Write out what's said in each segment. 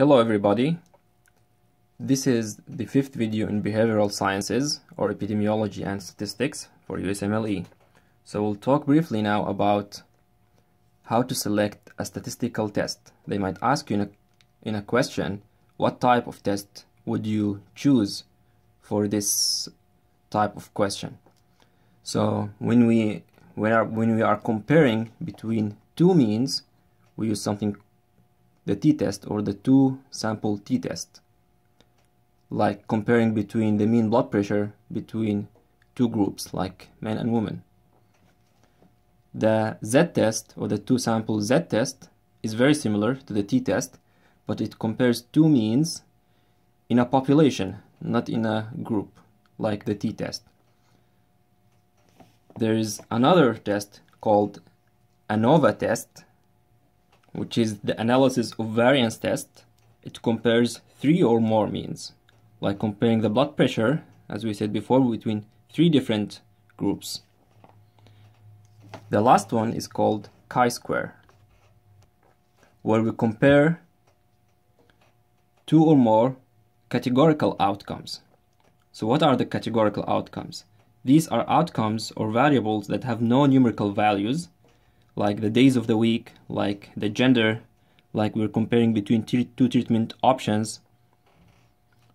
Hello everybody. This is the fifth video in behavioral sciences or epidemiology and statistics for USMLE. So we'll talk briefly now about how to select a statistical test. They might ask you in a, in a question, what type of test would you choose for this type of question? So when we when, are, when we are comparing between two means, we use something the t-test or the two sample t-test. Like comparing between the mean blood pressure between two groups like men and women. The z-test or the two sample z-test is very similar to the t-test but it compares two means in a population not in a group like the t-test. There is another test called ANOVA test which is the analysis of variance test, it compares three or more means, like comparing the blood pressure, as we said before, between three different groups. The last one is called chi-square, where we compare two or more categorical outcomes. So what are the categorical outcomes? These are outcomes or variables that have no numerical values like the days of the week, like the gender, like we're comparing between two treatment options.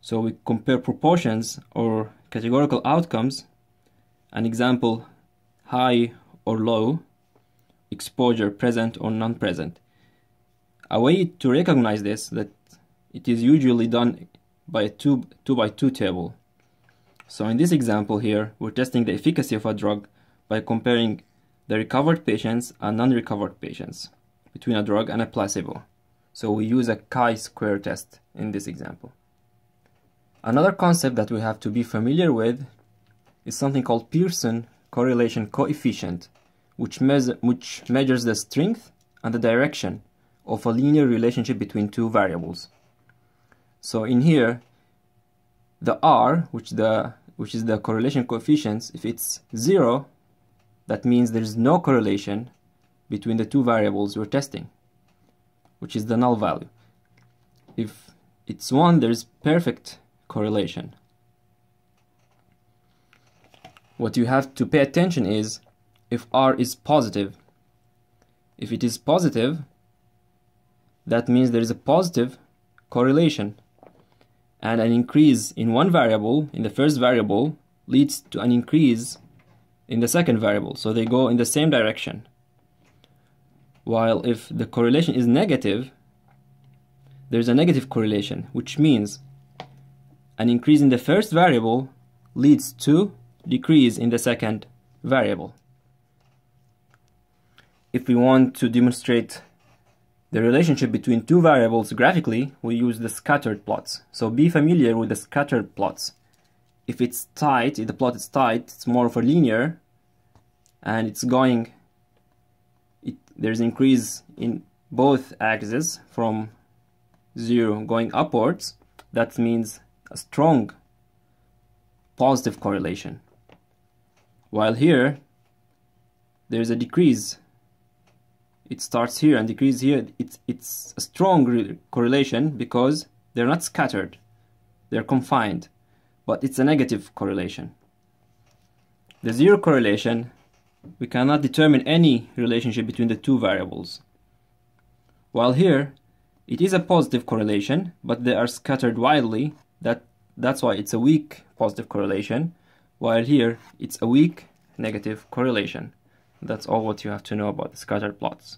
So we compare proportions or categorical outcomes. An example, high or low, exposure present or non-present. A way to recognize this that it is usually done by a two, two by two table. So in this example here, we're testing the efficacy of a drug by comparing the recovered patients and non-recovered patients between a drug and a placebo. So we use a chi-square test in this example. Another concept that we have to be familiar with is something called Pearson correlation coefficient, which, which measures the strength and the direction of a linear relationship between two variables. So in here, the R, which the which is the correlation coefficient, if it's zero, that means there is no correlation between the two variables we're testing, which is the null value. If it's 1, there is perfect correlation. What you have to pay attention is if R is positive. If it is positive, that means there is a positive correlation and an increase in one variable, in the first variable, leads to an increase in the second variable, so they go in the same direction. While if the correlation is negative, there's a negative correlation, which means an increase in the first variable leads to decrease in the second variable. If we want to demonstrate the relationship between two variables graphically, we use the scattered plots. So be familiar with the scattered plots if it's tight, if the plot is tight, it's more of a linear and it's going, it, there's increase in both axes from zero going upwards. That means a strong positive correlation. While here, there's a decrease. It starts here and decreases here. It's, it's a strong correlation because they're not scattered. They're confined but it's a negative correlation. The zero correlation, we cannot determine any relationship between the two variables. While here, it is a positive correlation, but they are scattered widely, that, that's why it's a weak positive correlation, while here, it's a weak negative correlation. That's all what you have to know about the scattered plots.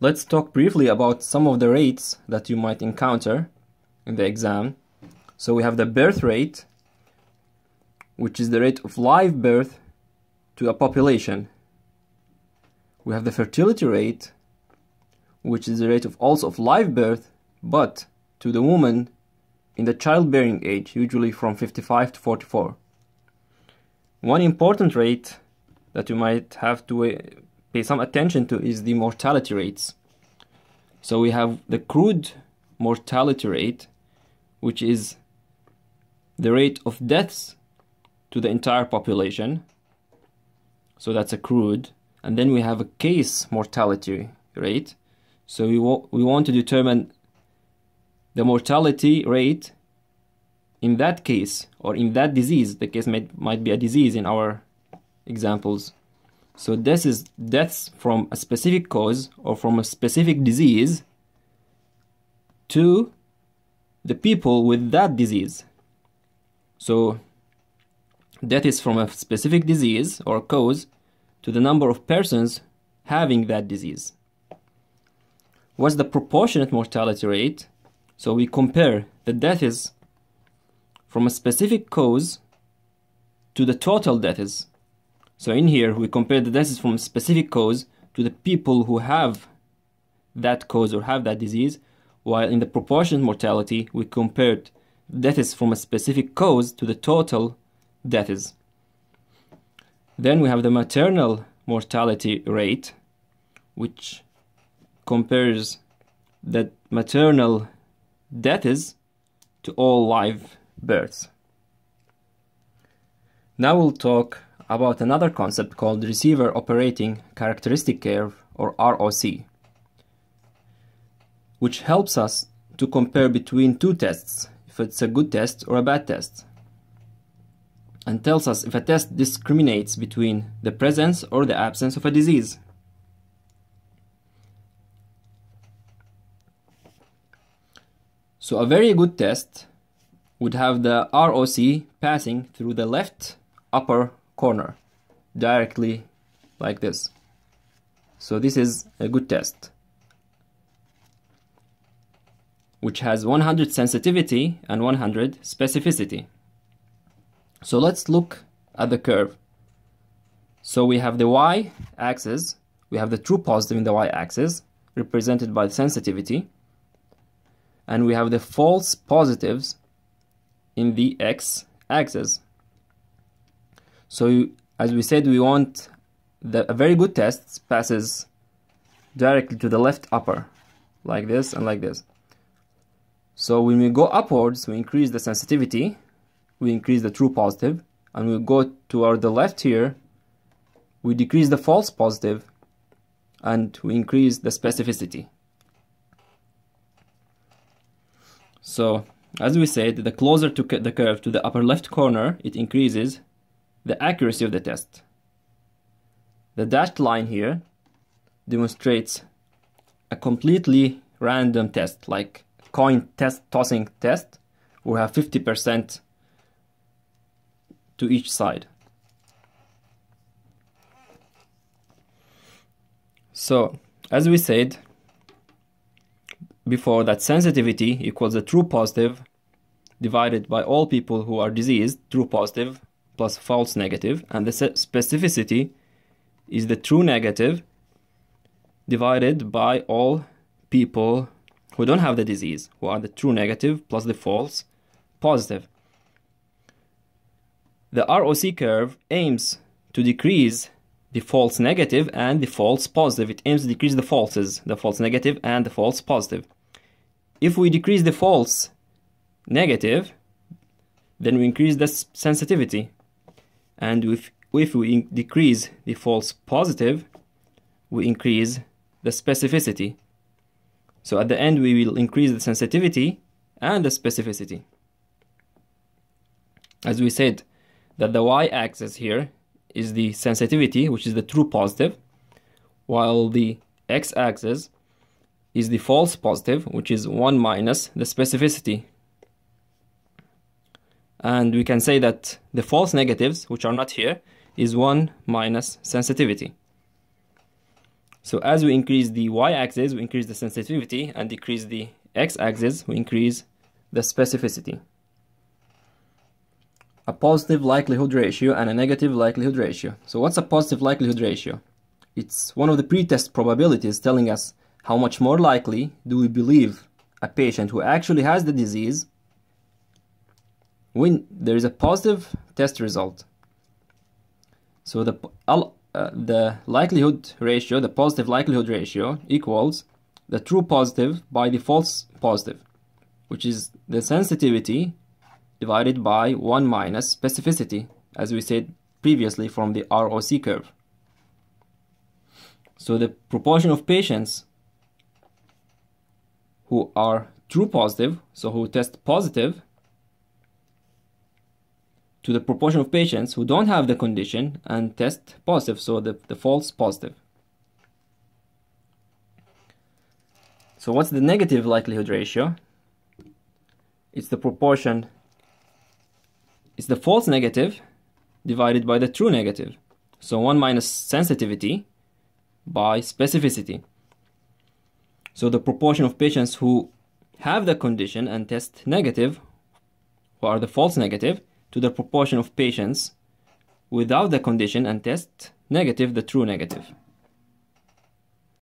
Let's talk briefly about some of the rates that you might encounter in the exam so we have the birth rate, which is the rate of live birth to a population. We have the fertility rate, which is the rate of also of live birth, but to the woman in the childbearing age, usually from 55 to 44. One important rate that you might have to uh, pay some attention to is the mortality rates. So we have the crude mortality rate, which is the rate of deaths to the entire population. So that's accrued. And then we have a case mortality rate. So we, we want to determine the mortality rate in that case or in that disease the case might, might be a disease in our examples so this is deaths from a specific cause or from a specific disease to the people with that disease so death is from a specific disease or cause to the number of persons having that disease what's the proportionate mortality rate so we compare the deaths from a specific cause to the total deaths. So in here, we compare the deaths from a specific cause to the people who have that cause or have that disease, while in the proportionate mortality, we compared deaths from a specific cause to the total deaths. Then we have the maternal mortality rate, which compares that maternal deaths to all live births. Now we'll talk about another concept called Receiver Operating Characteristic Curve or ROC, which helps us to compare between two tests, if it's a good test or a bad test, and tells us if a test discriminates between the presence or the absence of a disease. So a very good test would have the ROC passing through the left upper corner directly like this. So this is a good test which has 100 sensitivity and 100 specificity. So let's look at the curve. So we have the y-axis, we have the true positive in the y-axis represented by sensitivity and we have the false positives in the x-axis. So as we said, we want the, a very good test passes directly to the left upper, like this and like this. So when we go upwards, we increase the sensitivity, we increase the true positive, and we go toward the left here, we decrease the false positive, and we increase the specificity. So as we said, the closer to the curve to the upper left corner, it increases the accuracy of the test. The dashed line here demonstrates a completely random test, like coin test tossing test, we have 50% to each side. So, as we said, before that sensitivity equals the true positive divided by all people who are diseased, true positive plus false negative, and the specificity is the true negative divided by all people who don't have the disease, who are the true negative plus the false positive. The ROC curve aims to decrease the false negative and the false positive. It aims to decrease the falses, the false negative and the false positive. If we decrease the false negative, then we increase the sensitivity. And if, if we decrease the false positive, we increase the specificity. So at the end, we will increase the sensitivity and the specificity. As we said, that the y-axis here is the sensitivity, which is the true positive, while the x-axis is the false positive, which is 1 minus the specificity. And we can say that the false negatives, which are not here, is 1 minus sensitivity. So as we increase the y-axis, we increase the sensitivity, and decrease the x-axis, we increase the specificity. A positive likelihood ratio and a negative likelihood ratio. So what's a positive likelihood ratio? It's one of the pretest probabilities telling us how much more likely do we believe a patient who actually has the disease when there is a positive test result? So the, uh, the likelihood ratio, the positive likelihood ratio equals the true positive by the false positive, which is the sensitivity divided by 1 minus specificity, as we said previously from the ROC curve. So the proportion of patients who are true positive, so who test positive, to the proportion of patients who don't have the condition and test positive, so the, the false positive. So what's the negative likelihood ratio? It's the proportion, it's the false negative divided by the true negative. So 1 minus sensitivity by specificity. So the proportion of patients who have the condition and test negative, who are the false negative, to the proportion of patients without the condition and test negative, the true negative.